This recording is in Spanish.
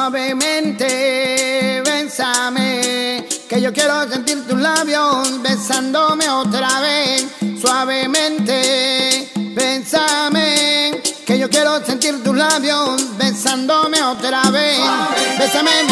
suavemente, bésame, que yo quiero sentir tus labios besándome otra vez, suavemente, bésame, que yo quiero sentir tus labios besándome otra vez, bésame.